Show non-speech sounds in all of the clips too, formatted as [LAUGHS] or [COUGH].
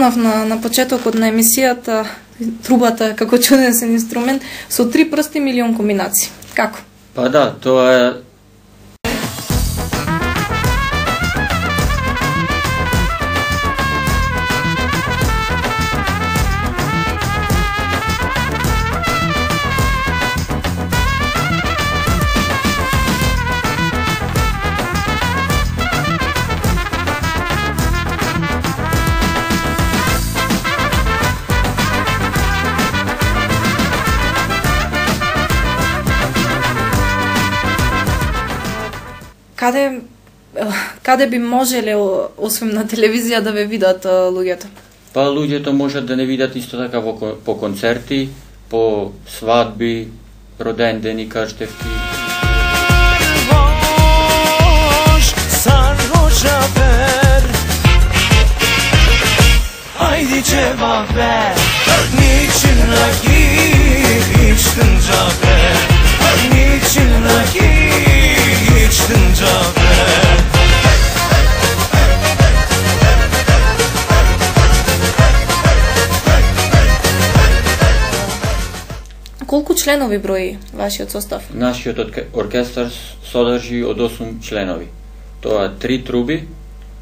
спомнав на, на почетокот на емисијата, трубата како [LAUGHS] чудесен инструмент, со три прсти милион комбинации. Како? Па да, тоа е Каде каде би можеле освен на телевизија да ве видат луѓето? Па луѓето можат да не видат исто така во, по концерти, по свадби, родендени, каштевки. Haydi cevap ver Niçin Колку членови брои вашиот состав? Нашиот оркестар содржи од 8 членови. Тоа три труби,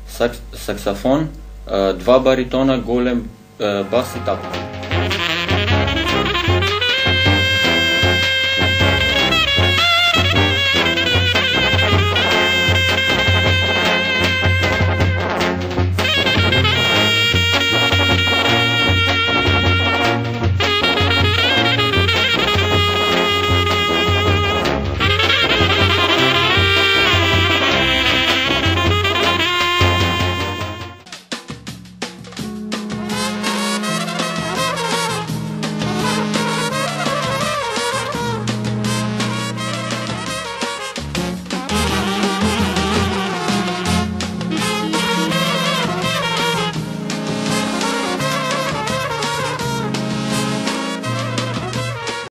сакс, саксафон, два баритона, голем бас и тапка.